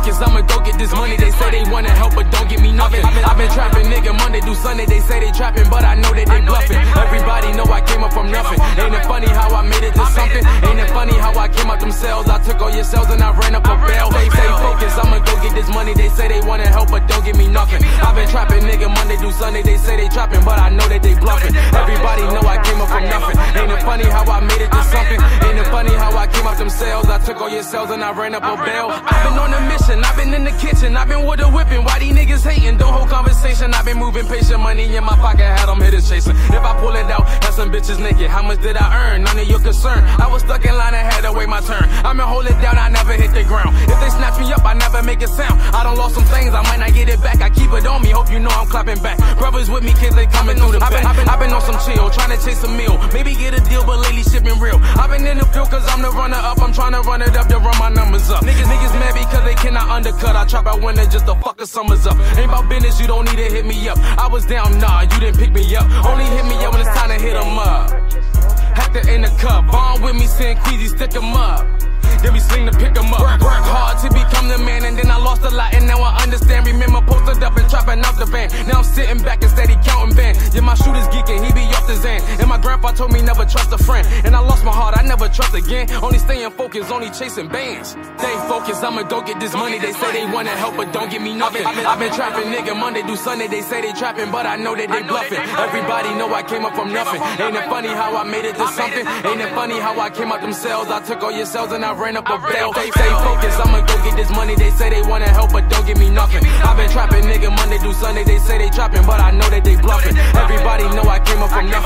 focused, I'ma go get this money. They say they wanna help, but don't give me nothing. I've been trapping, nigga, Monday through Sunday. They say they trapping, but I know that they bluffing. Everybody know I came up from nothing. Ain't it funny how I made it to something? Ain't it funny how I came out them cells? I took all your cells and I ran up a bail. They say focus, I'ma go get this money. They say they wanna help, but don't give me nothing. I've been trapping, nigga, Monday through Sunday. They say they trapping, but I know that they bluffing. Everybody know I came up from nothing. Ain't it funny how I made it to something? Funny how I came out them cells? I took all your cells and I ran up a bail. I've been on a mission, I've been in the kitchen, I've been with the whipping. Why these niggas hating? Don't hold conversation. I've been moving patient, money in my pocket, had them hitters chasing. If I pull it out, that's some bitches naked. How much did I earn? None of your concern. I was stuck in line and had to wait my turn. I'ma hold it down, I never hit the ground. Keep it on me, hope you know I'm clapping back. Brothers with me, kids, they coming through the. I've been, I've been, I've been on some chill, trying to chase a meal. Maybe get a deal, but lately shit been real. I've been in the field cause I'm the runner up. I'm trying to run it up to run my numbers up. Niggas, niggas mad because they cannot undercut. I trap out winter just to fuck the summers up. Ain't about business, you don't need to hit me up. I was down, nah, you didn't pick me up. Only hit me up when it's time to hit 'em up. Hector in the cup, bond with me, saying Queasy, stick 'em up. Then we sling to pick pick 'em up. Work, work hard And my grandpa told me never trust a friend. And I lost my heart, I never trust again. Only staying focused, only chasing bands. Stay focused, I'ma go get this money. They say they wanna help, but don't give me nothing. I've been I've been trapping, nigga, Monday through Sunday. They say they trapping, but I know that they bluffing. Everybody know I came up from nothing. Ain't it funny how I made it to something? Ain't it funny how I came out them cells? I took all your cells and I ran up a. Stay, stay focused, I'ma go get this money. They say they wanna help, but don't give me nothing. I've been trapping, nigga, Monday through Sunday. They say they trapping, but I know that they bluffing. Everybody know I came up from nothing.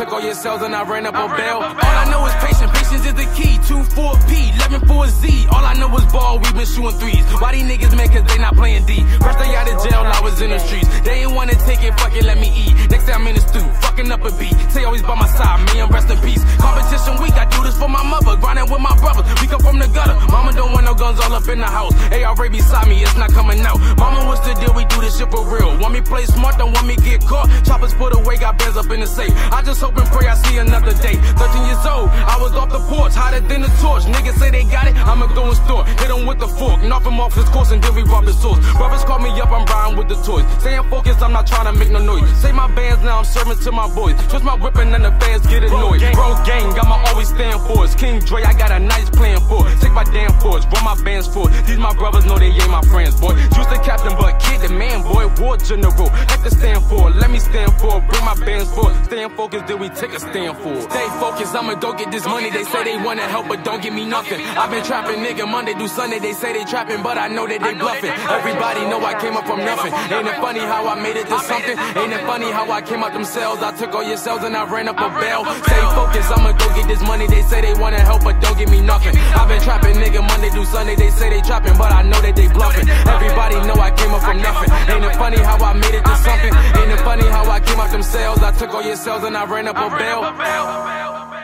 Took all your cells and I ran up a bail. All I know is patience, patience is the key. 2 4 P, 11 4 Z. All I know is ball, we been shooting threes. Why these niggas mad cause they not playing D? First day out of jail, I was in the streets. They ain't wanna take it, fuck it, let me eat. Next time I'm in the stew, fucking up a beat. Say always by my side, me and rest in peace. Competition week, I do this for my mother. With my brothers, we come from the gutter. Mama don't want no guns all up in the house. ARA beside me, it's not coming out. Mama, what's the deal? We do this shit for real. Want me play smart, don't want me get caught. Choppers put away, got bands up in the safe. I just hope and pray I see another day. 13 years old, I was off the porch, hotter than the torch. Niggas say they got it, I'ma go in store. Hit them with the fork, knock him off his course, and then we rob his source. Brothers call me up, I'm riding with the toys. Staying focused, I'm not trying to make no noise. Say my bands now, I'm serving to my boys. Twist my whipping and the fans get annoyed. Bro gang, I'ma always stand for it. King Dre, I got a nice plan for my damn force, run my bands for. These my brothers know they ain't my friends, boy. Juice the captain, but kid the man, boy. War general, have to stand for. Let me stand for. Bring my bands for. Staying focused, then we take a stand for. Stay focused, I'ma go get this money. They say they wanna help, but don't give me nothing. I've been trapping, nigga, Monday through Sunday. They say they trapping, but I know that they bluffing. Everybody know I came up from nothing. Ain't it funny how I made it to something? Ain't it funny how I came out them cells? I took all your cells and I ran up a bell. Stay focused, I'ma go get this money. They say they wanna help, but don't give me nothing. Through Sunday. They say they dropping, but I know that they bluffing. Everybody know I came up from nothing. Ain't it funny how I made it to something? Ain't it funny how I came out them cells? I took all your cells and I ran up a bail.